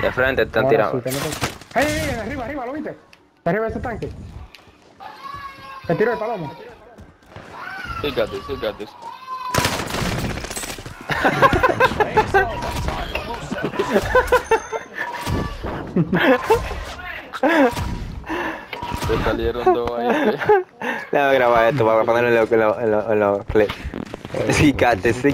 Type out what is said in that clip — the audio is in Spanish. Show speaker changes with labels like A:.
A: De frente están
B: Ahora
A: tirando.
B: sí, te metes. ¡Ey, ey, ey! Arriba, arriba, ¿lo viste? Arriba de ese tanque. Te tiro el palomo.
C: He got this, he got this. Te salieron dos ahí.
A: Déjame grabar esto para ponerlo en los clips. Sí, got sí,